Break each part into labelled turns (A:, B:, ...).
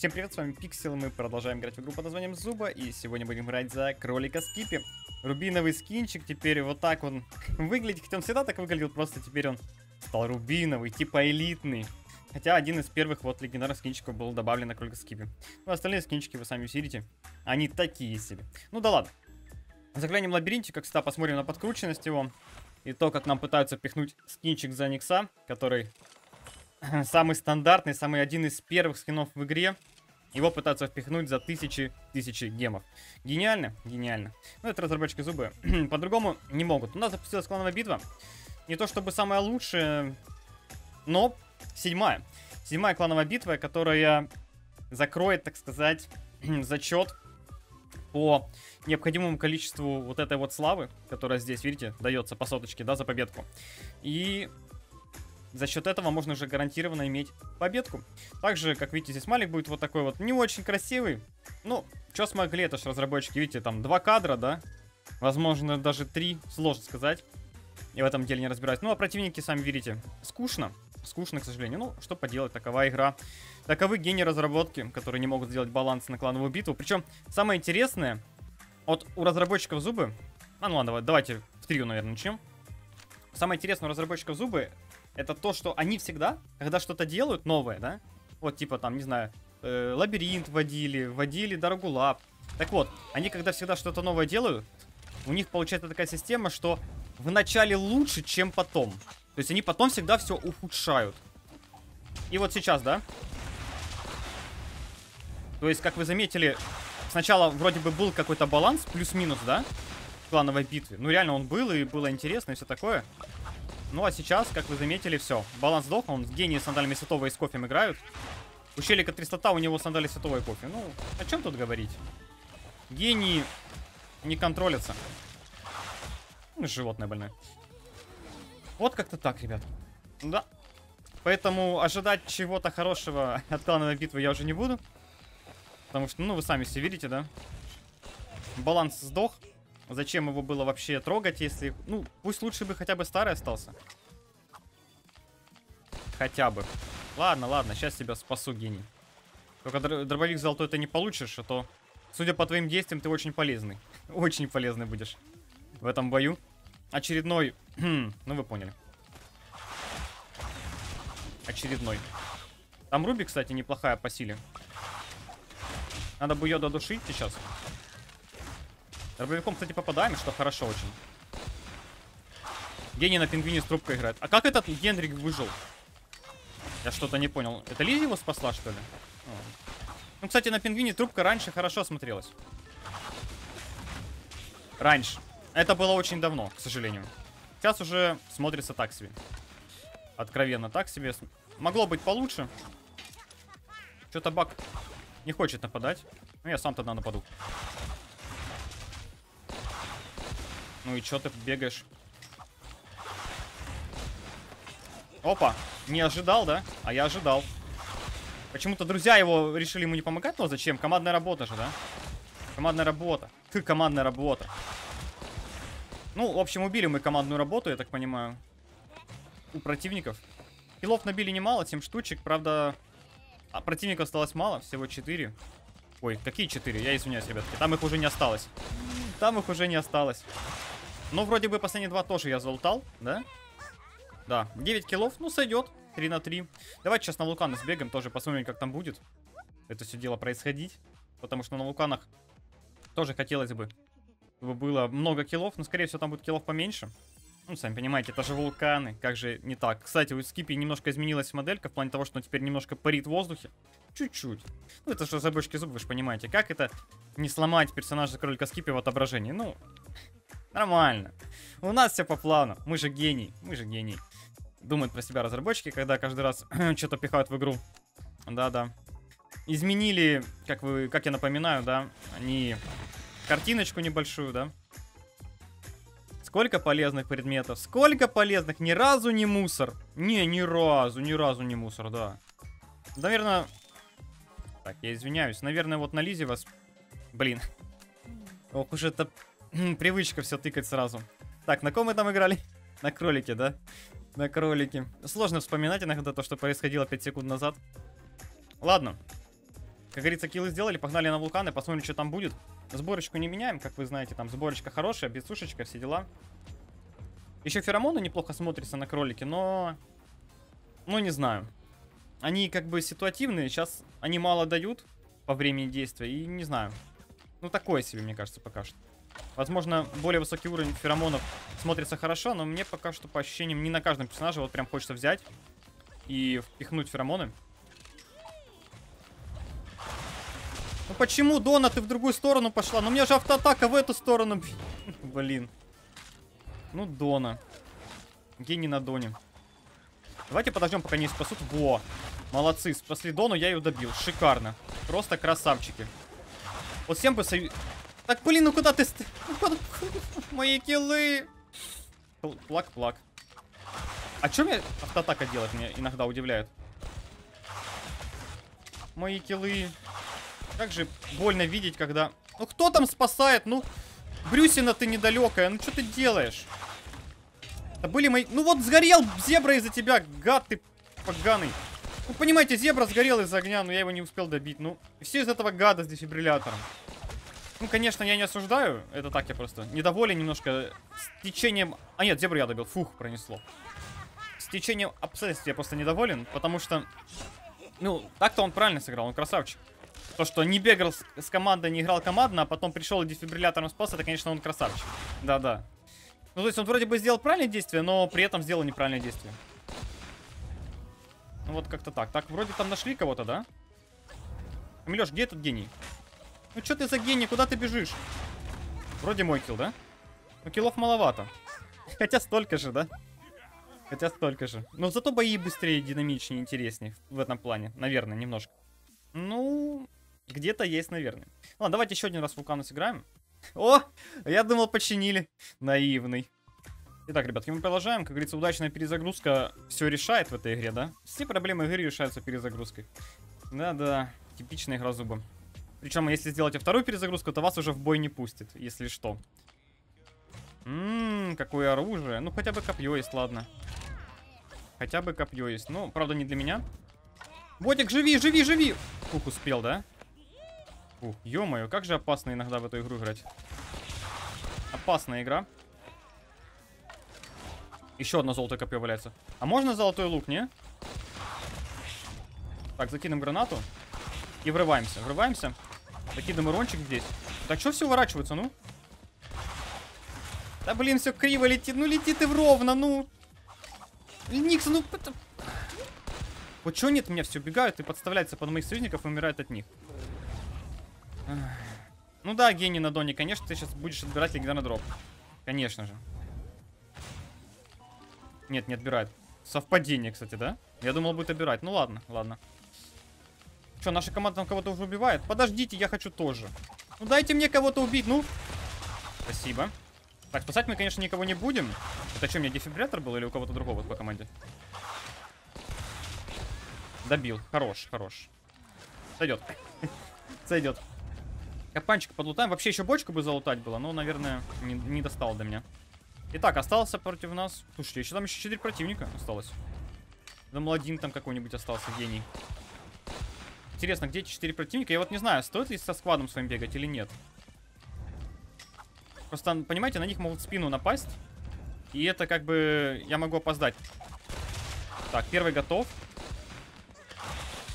A: Всем привет, с вами Пиксел, мы продолжаем играть в игру под названием Зуба, и сегодня будем играть за кролика Скипи. Рубиновый скинчик, теперь вот так он выглядит, хотя он всегда так выглядел, просто теперь он стал рубиновый, типа элитный. Хотя один из первых вот легендарных скинчиков был добавлен на кролика Скипи. Ну, остальные скинчики вы сами видите, они такие себе. Ну да ладно. Заглянем в лабиринте, как всегда, посмотрим на подкрученность его. И то, как нам пытаются пихнуть скинчик за Никса, который самый стандартный, самый один из первых скинов в игре. Его пытаются впихнуть за тысячи тысячи гемов. Гениально? Гениально. Ну, это разработчики зубы. По-другому не могут. У нас запустилась клановая битва. Не то чтобы самая лучшая, но седьмая. Седьмая клановая битва, которая закроет, так сказать, зачет по необходимому количеству вот этой вот славы, которая здесь, видите, дается по соточке, да, за победку. И за счет этого можно уже гарантированно иметь победку. Также, как видите, здесь малик будет вот такой вот не очень красивый. Ну, что смогли, это же разработчики, видите, там два кадра, да? Возможно, даже три, сложно сказать. Я в этом деле не разбираюсь. Ну, а противники, сами видите, скучно. Скучно, к сожалению. Ну, что поделать, такова игра. Таковы гении разработки, которые не могут сделать баланс на клановую битву. Причем, самое интересное, вот у разработчиков зубы... А, ну ладно, давайте в трио, наверное, начнем. Самое интересное у разработчиков зубы это то, что они всегда, когда что-то делают новое, да, вот типа там, не знаю, э, лабиринт вводили, вводили дорогу лап. Так вот, они когда всегда что-то новое делают, у них получается такая система, что в начале лучше, чем потом. То есть они потом всегда все ухудшают. И вот сейчас, да? То есть, как вы заметили, сначала вроде бы был какой-то баланс, плюс-минус, да? В клановой битве. Ну, реально он был, и было интересно, и все такое. Ну а сейчас, как вы заметили, все. Баланс сдох, он с гении сандалиями святого и с кофем играют. У Челика 300 у него сандали святого и кофе. Ну, о чем тут говорить? Гении не контролятся. Ну, животное больное. Вот как-то так, ребят. Да. Поэтому ожидать чего-то хорошего от клановой битвы я уже не буду. Потому что, ну, вы сами все видите, да? Баланс сдох. Зачем его было вообще трогать, если... Ну, пусть лучше бы хотя бы старый остался. Хотя бы. Ладно, ладно, сейчас тебя спасу, гений. Только дробовик золотой ты не получишь, а то, судя по твоим действиям, ты очень полезный. Очень полезный будешь в этом бою. Очередной... ну, вы поняли. Очередной. Там Руби, кстати, неплохая по силе. Надо бы ее додушить сейчас. Дробовиком, кстати, попадаем, что хорошо очень. Гений на пингвине с трубкой играет. А как этот Генрик выжил? Я что-то не понял. Это Лизи его спасла, что ли? Ну, кстати, на пингвине трубка раньше хорошо смотрелась. Раньше. Это было очень давно, к сожалению. Сейчас уже смотрится так себе. Откровенно так себе. Могло быть получше. Что-то баг не хочет нападать. Ну, я сам тогда нападу. Ну и чё ты бегаешь? Опа, не ожидал, да? А я ожидал. Почему-то друзья его решили ему не помогать, но зачем? Командная работа же, да? Командная работа. Ты командная работа. Ну, в общем, убили мы командную работу, я так понимаю. У противников. Килов набили немало, 7 штучек. Правда, а противников осталось мало, всего 4. Ой, какие 4? Я извиняюсь, ребятки. Там их уже не осталось. Там их уже не осталось. Ну, вроде бы последние два тоже я залутал, да? Да, 9 киллов, ну, сойдет. 3 на 3. Давайте сейчас на вулканы сбегаем, тоже посмотрим, как там будет. Это все дело происходить. Потому что на вулканах тоже хотелось бы, чтобы было много киллов. Но, скорее всего, там будет киллов поменьше. Ну, сами понимаете, это же вулканы. Как же не так? Кстати, у Скипи немножко изменилась моделька в плане того, что он теперь немножко парит в воздухе. Чуть-чуть. Ну, это же разработчики зуб, вы же понимаете. Как это не сломать персонажа кролика Скипи в отображении? Ну, Нормально. У нас все по плану. Мы же гений. Мы же гений. Думают про себя разработчики, когда каждый раз что-то пихают в игру. Да-да. Изменили, как вы, как я напоминаю, да, они картиночку небольшую, да. Сколько полезных предметов. Сколько полезных. Ни разу не мусор. Не, ни разу, ни разу не мусор, да. Наверное... Так, я извиняюсь. Наверное, вот на Лизе вас... Блин. Ох уж это Привычка все тыкать сразу. Так, на ком мы там играли? На кролике, да? На кролике. Сложно вспоминать иногда то, что происходило 5 секунд назад. Ладно. Как говорится, киллы сделали, погнали на вулканы, посмотрим, что там будет. Сборочку не меняем, как вы знаете, там сборочка хорошая, без сушечка, все дела. Еще феромоны неплохо смотрятся на кролике, но... Ну, не знаю. Они как бы ситуативные, сейчас они мало дают по времени действия, и не знаю. Ну, такое себе, мне кажется, пока что. Возможно, более высокий уровень феромонов смотрится хорошо, но мне пока что по ощущениям не на каждом персонаже вот прям хочется взять и впихнуть феромоны. Ну почему, Дона, ты в другую сторону пошла? Ну у меня же автоатака в эту сторону. Блин. Ну, Дона. Гений на Доне. Давайте подождем, пока не спасут. Во. Молодцы. Спасли Дону, я ее добил. Шикарно. Просто красавчики. Вот всем бы союз... Так, блин, ну куда ты... Мои киллы. Плак-плак. А что мне автоатака делать? Меня иногда удивляет. Мои киллы. Как же больно видеть, когда... Ну кто там спасает? Ну, Брюсина ты недалекая. Ну что ты делаешь? Это были мои... Ну вот сгорел зебра из-за тебя, гад ты поганый. Ну понимаете, зебра сгорел из огня, но я его не успел добить. Ну, все из этого гада с дефибриллятором. Ну, конечно, я не осуждаю. Это так, я просто недоволен немножко с течением... А нет, зебру я добил. Фух, пронесло. С течением обстоятельств я просто недоволен, потому что... Ну, так-то он правильно сыграл, он красавчик. То, что не бегал с, командой, не играл командно, а потом пришел и дефибриллятором спас, это, конечно, он красавчик. Да-да. Ну, то есть он вроде бы сделал правильное действие, но при этом сделал неправильное действие. Ну, вот как-то так. Так, вроде там нашли кого-то, да? Милеш, где этот гений? Ну что ты за гений? Куда ты бежишь? Вроде мой килл, да? Ну киллов маловато. Хотя столько же, да? Хотя столько же. Но зато бои быстрее, динамичнее, интереснее в этом плане. Наверное, немножко. Ну, где-то есть, наверное. Ладно, давайте еще один раз вулкану сыграем. О, я думал, починили. Наивный. Итак, ребятки, мы продолжаем. Как говорится, удачная перезагрузка все решает в этой игре, да? Все проблемы игры решаются перезагрузкой. Да-да, типичная игра зуба. Причем, если сделаете вторую перезагрузку, то вас уже в бой не пустит, если что. Ммм, какое оружие. Ну, хотя бы копье есть, ладно. Хотя бы копье есть. Ну, правда, не для меня. Ботик, живи, живи, живи! Ух, успел, да? Ух, ё-моё, как же опасно иногда в эту игру играть. Опасная игра. Еще одно золотое копье валяется. А можно золотой лук, не? Так, закинем гранату. И врываемся. Врываемся. Закидываем урончик здесь. Так, что все уворачивается, ну? Да, блин, все криво летит. Ну, лети ты ровно, ну. Никс, ну... Это... Вот что нет, меня все убегают и подставляются под моих союзников и умирают от них. Ну да, гений на Доне, конечно, ты сейчас будешь отбирать легендарный дроп. Конечно же. Нет, не отбирает. Совпадение, кстати, да? Я думал, будет отбирать. Ну ладно, ладно. Что, наша команда там кого-то уже убивает? Подождите, я хочу тоже. Ну дайте мне кого-то убить, ну. Спасибо. Так, спасать мы, конечно, никого не будем. Это что, у меня дефибриллятор был или у кого-то другого по команде? Добил. Хорош, хорош. Сойдет. Сойдет. Капанчик подлутаем. Вообще еще бочку бы залутать было, но, наверное, не, не достал до меня. Итак, остался против нас... Слушайте, еще там еще 4 противника осталось. Думал, один там какой-нибудь остался, гений. Интересно, где эти 4 противника? Я вот не знаю, стоит ли со складом своим бегать или нет. Просто, понимаете, на них могут спину напасть. И это как бы... Я могу опоздать. Так, первый готов.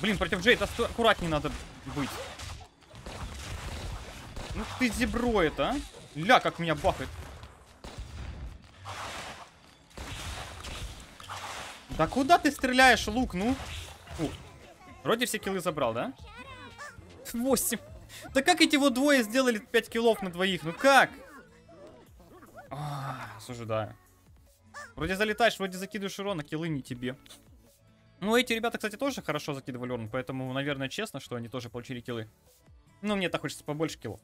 A: Блин, против Джейд аккуратнее надо быть. Ну ты зебро это, а? Ля, как меня бахает. Да куда ты стреляешь, лук, ну? Фу. Вроде все киллы забрал, да? 8. Да как эти вот двое сделали 5 киллов на двоих? Ну как? А, осуждаю. Вроде залетаешь, вроде закидываешь урон, а киллы не тебе. Ну, эти ребята, кстати, тоже хорошо закидывали урон, поэтому, наверное, честно, что они тоже получили киллы. Ну, мне так хочется побольше киллов.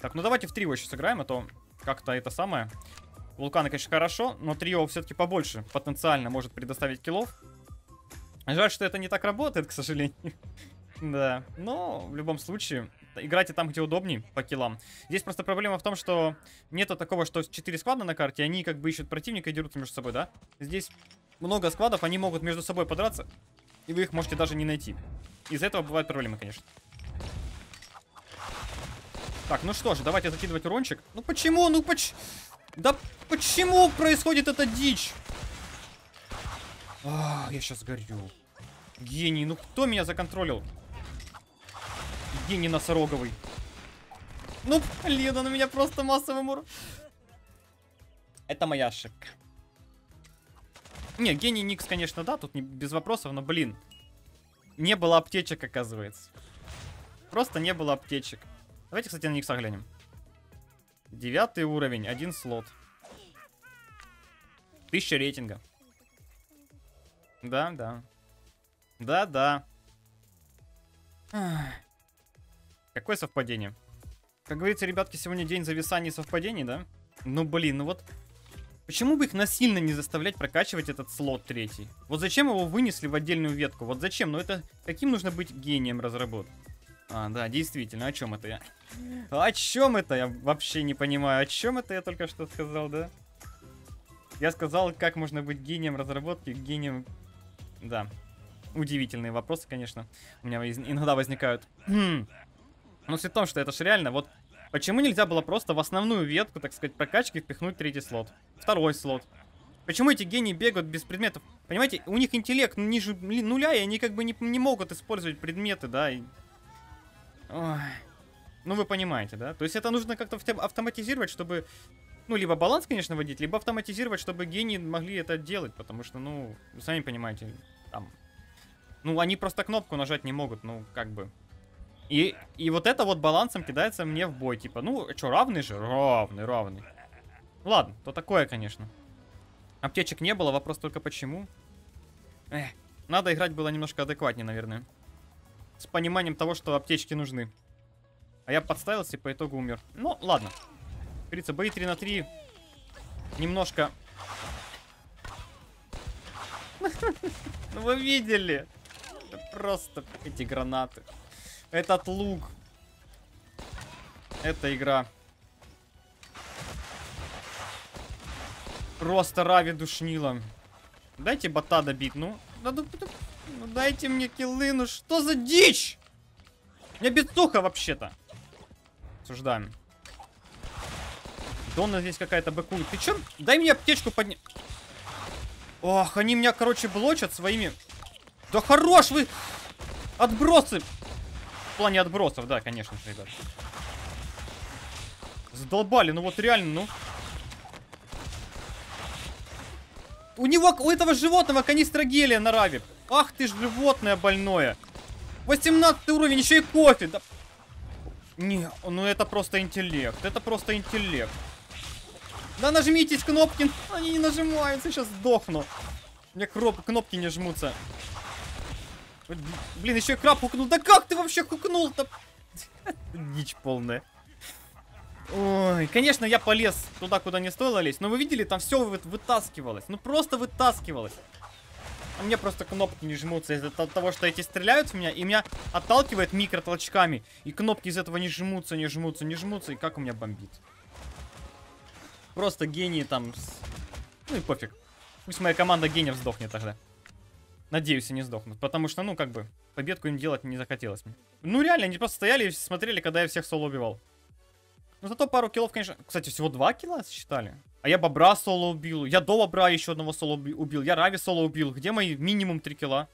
A: Так, ну давайте в трио еще сыграем, а то как-то это самое. Вулканы, конечно, хорошо, но трио все-таки побольше потенциально может предоставить киллов. Жаль, что это не так работает, к сожалению. да, но в любом случае, играйте там, где удобнее по киллам. Здесь просто проблема в том, что нету такого, что 4 склада на карте, они как бы ищут противника и дерутся между собой, да? Здесь много складов, они могут между собой подраться, и вы их можете даже не найти. Из-за этого бывают проблемы, конечно. Так, ну что ж, давайте закидывать урончик. Ну почему? Ну почему? Да почему происходит эта дичь? А, я сейчас горю. Гений, ну кто меня законтролил? Гений носороговый. Ну, блин, он меня просто массовым ур... Это моя ошибка. Не, гений Никс, конечно, да, тут не, без вопросов, но, блин. Не было аптечек, оказывается. Просто не было аптечек. Давайте, кстати, на Никса глянем. Девятый уровень, один слот. Тысяча рейтинга. Да, да. Да, да. Какое совпадение? Как говорится, ребятки, сегодня день зависания совпадений, да? Ну, блин, ну вот... Почему бы их насильно не заставлять прокачивать этот слот третий? Вот зачем его вынесли в отдельную ветку? Вот зачем? Ну это... Каким нужно быть гением разработки? А, да, действительно, о чем это я? О чем это? Я вообще не понимаю. О чем это я только что сказал, да? Я сказал, как можно быть гением разработки, гением... Да. Удивительные вопросы, конечно, у меня иногда возникают. Хм. Но суть в том, что это же реально, вот почему нельзя было просто в основную ветку, так сказать, прокачки впихнуть третий слот? Второй слот. Почему эти гении бегают без предметов? Понимаете, у них интеллект ниже нуля, и они как бы не, не могут использовать предметы, да, и... Ой. Ну, вы понимаете, да? То есть это нужно как-то автоматизировать, чтобы... Ну, либо баланс, конечно, вводить, либо автоматизировать, чтобы гении могли это делать, потому что, ну, сами понимаете, там... Ну, они просто кнопку нажать не могут, ну, как бы... И, и вот это вот балансом кидается мне в бой. Типа, ну, что, равный же? Равный, равный. Ладно, то такое, конечно. Аптечек не было, вопрос только почему. Эх, надо играть было немножко адекватнее, наверное. С пониманием того, что аптечки нужны. А я подставился и по итогу умер. Ну, ладно. Говорится, бои 3 на 3 немножко... Ну вы видели? Просто эти гранаты. Этот лук. Эта игра. Просто рави душнила. Дайте бота добить, ну. ну, дайте мне киллы, ну что за дичь? У меня бедсуха вообще-то. Осуждаем. Донна здесь какая-то быкует. Ты чё? Дай мне аптечку поднять. Ох, они меня, короче, блочат своими... Да хорош вы! Отбросы! В плане отбросов, да, конечно же, ребят. Задолбали, ну вот реально, ну. У него, у этого животного канистра гелия на раве. Ах ты ж животное больное. 18 уровень, еще и кофе. Да... Не, ну это просто интеллект. Это просто интеллект. Да нажмитесь кнопки. Они не нажимаются, сейчас сдохну. У меня кнопки не жмутся. Блин, еще и краб хукнул. Да как ты вообще хукнул-то? Дичь полная. Ой, конечно, я полез туда, куда не стоило лезть. Но вы видели, там все вытаскивалось. Ну просто вытаскивалось. А мне просто кнопки не жмутся из-за того, что эти стреляют в меня, и меня отталкивает микротолчками. И кнопки из этого не жмутся, не жмутся, не жмутся, и как у меня бомбит. Просто гении там... Ну и пофиг. Пусть моя команда гениев сдохнет тогда. Надеюсь, они сдохнут. Потому что, ну, как бы, победку им делать не захотелось мне. Ну, реально, они просто стояли и смотрели, когда я всех соло убивал. Ну, зато пару киллов, конечно... Кстати, всего два килла считали. А я бобра соло убил. Я до бобра еще одного соло убил. Я рави соло убил. Где мои минимум три килла?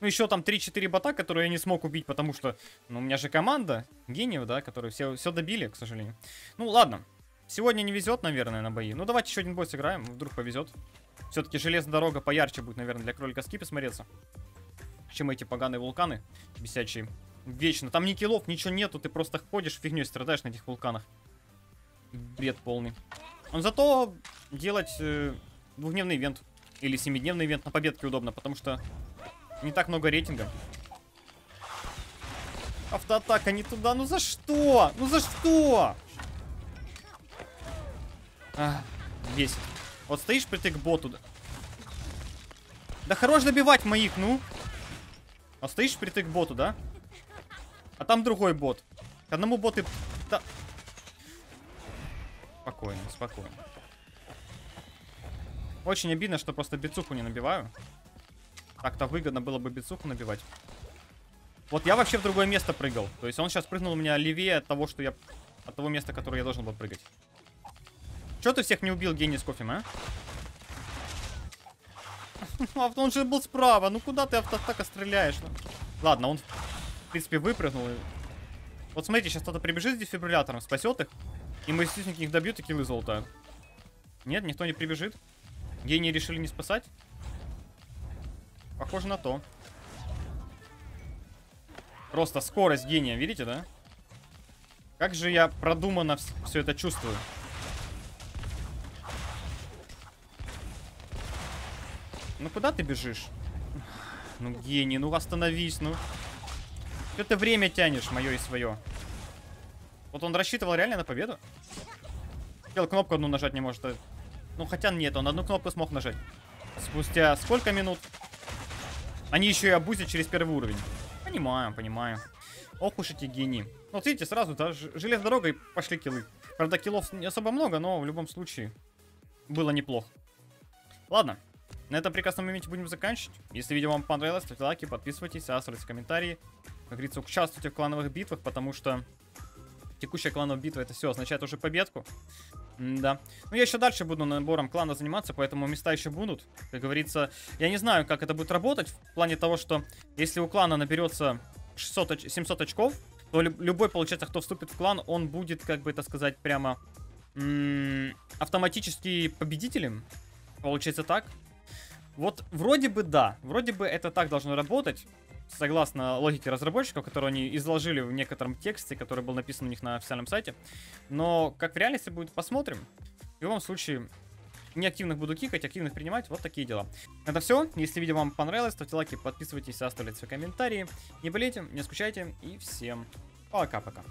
A: Ну, еще там 3-4 бота, которые я не смог убить, потому что... Ну, у меня же команда гениев, да, которые все, все добили, к сожалению. Ну, ладно. Сегодня не везет, наверное, на бои. Ну, давайте еще один бой сыграем, вдруг повезет. Все-таки железная дорога поярче будет, наверное, для кролика скипа смотреться. Чем эти поганые вулканы бесячие. Вечно. Там ни киллов, ничего нету. Ты просто ходишь, фигней страдаешь на этих вулканах. Бред полный. Но зато делать э, двухдневный ивент. Или семидневный ивент на победке удобно, потому что не так много рейтинга. Автоатака не туда. Ну за что? Ну за что? А, бесит. Вот стоишь притык к боту. Да, хорош добивать моих, ну. Вот стоишь притык к боту, да? А там другой бот. К одному боту... Да. Спокойно, спокойно. Очень обидно, что просто бицуху не набиваю. Так-то выгодно было бы бицуху набивать. Вот я вообще в другое место прыгал. То есть он сейчас прыгнул у меня левее от того, что я от того места, которое я должен был прыгать. Че ты всех не убил, гений с кофе, а? А он же был справа. Ну куда ты автотака стреляешь? Ну? Ладно, он, в принципе, выпрыгнул. Вот смотрите, сейчас кто-то прибежит с дефибриллятором, спасет их. И мы естественно их добьют и киллы золотают. Нет, никто не прибежит. Гении решили не спасать? Похоже на то. Просто скорость гения, видите, да? Как же я продуманно все это чувствую. Ну куда ты бежишь? Ну, гений, ну остановись, ну. Что ты время тянешь, мое и свое? Вот он рассчитывал реально на победу? Хотел кнопку одну нажать не может. А ну хотя нет, он одну кнопку смог нажать. Спустя сколько минут? Они еще и обузят через первый уровень. Понимаю, понимаю. Ох уж эти гении. Вот видите, сразу, да, железной дорогой пошли киллы. Правда, киллов не особо много, но в любом случае было неплохо. Ладно, на этом прекрасном моменте будем заканчивать. Если видео вам понравилось, ставьте лайки, подписывайтесь, оставляйте комментарии. Как говорится, участвуйте в клановых битвах, потому что текущая клановая битва это все означает уже победку. Да. Ну, я еще дальше буду набором клана заниматься, поэтому места еще будут. Как говорится, я не знаю, как это будет работать, в плане того, что если у клана наберется 600, 700 очков, то любой, получается, кто вступит в клан, он будет, как бы это сказать, прямо автоматически победителем. Получается так. Вот вроде бы да, вроде бы это так должно работать, согласно логике разработчиков, которую они изложили в некотором тексте, который был написан у них на официальном сайте. Но как в реальности будет, посмотрим. В любом случае, неактивных буду кикать, активных принимать, вот такие дела. Это все. Если видео вам понравилось, ставьте лайки, подписывайтесь, оставляйте свои комментарии. Не болейте, не скучайте и всем пока-пока.